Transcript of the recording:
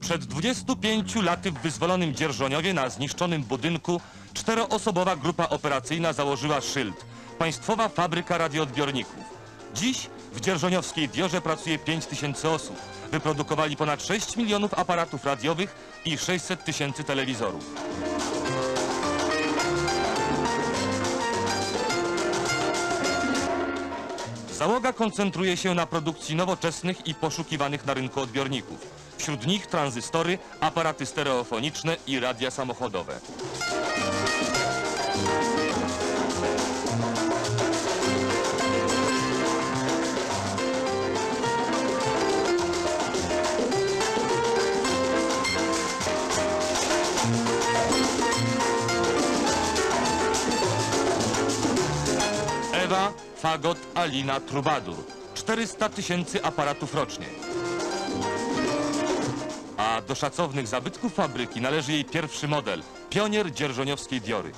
Przed 25 laty w wyzwolonym Dzierżoniowie na zniszczonym budynku czteroosobowa grupa operacyjna założyła szyld Państwowa Fabryka Radioodbiorników. Dziś w dzierżoniowskiej Diorze pracuje 5 tysięcy osób. Wyprodukowali ponad 6 milionów aparatów radiowych i 600 tysięcy telewizorów. Załoga koncentruje się na produkcji nowoczesnych i poszukiwanych na rynku odbiorników. Wśród nich tranzystory, aparaty stereofoniczne i radia samochodowe. Ewa, Fagot, Alina, Trubadur. 400 tysięcy aparatów rocznie. A do szacownych zabytków fabryki należy jej pierwszy model, pionier dzierżoniowskiej Diory.